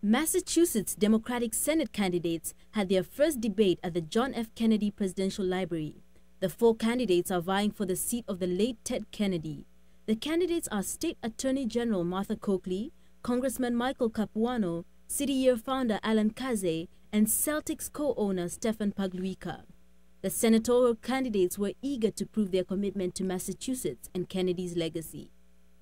Massachusetts Democratic Senate candidates had their first debate at the John F. Kennedy Presidential Library. The four candidates are vying for the seat of the late Ted Kennedy. The candidates are State Attorney General Martha Coakley, Congressman Michael Capuano, City Year founder Alan Khazei, and Celtics co-owner Stephen Pagliuca. The senatorial candidates were eager to prove their commitment to Massachusetts and Kennedy's legacy.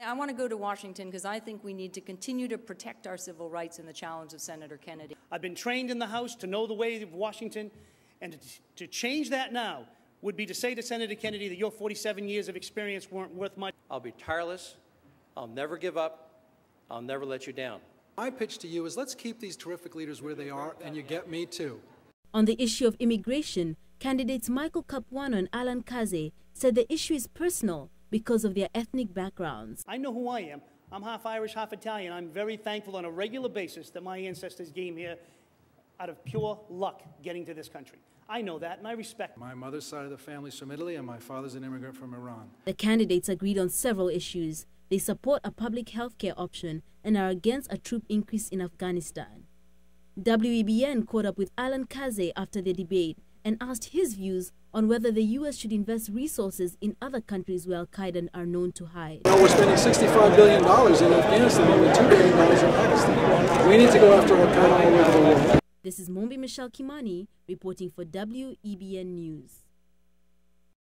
I want to go to Washington because I think we need to continue to protect our civil rights in the challenge of Senator Kennedy. I've been trained in the House to know the way of Washington, and to, to change that now would be to say to Senator Kennedy that your 47 years of experience weren't worth much. I'll be tireless. I'll never give up. I'll never let you down. My pitch to you is let's keep these terrific leaders where they are, and you get me too. On the issue of immigration, candidates Michael Capuano and Alan Khazei said the issue is personal because of their ethnic backgrounds. I know who I am. I'm half Irish, half Italian. I'm very thankful on a regular basis that my ancestors came here out of pure luck getting to this country. I know that and I respect. My mother's side of the family's from Italy and my father's an immigrant from Iran. The candidates agreed on several issues. They support a public health care option and are against a troop increase in Afghanistan. WEBN caught up with Alan Khazei after the debate and asked his views on whether the U.S. should invest resources in other countries where Al Qaeda are known to hide. Well, we're spending $65 billion in Afghanistan, only $2 billion in Pakistan. We need to go after Al Qaeda all over the world. This is Mombi Michelle Kimani reporting for WEBN News.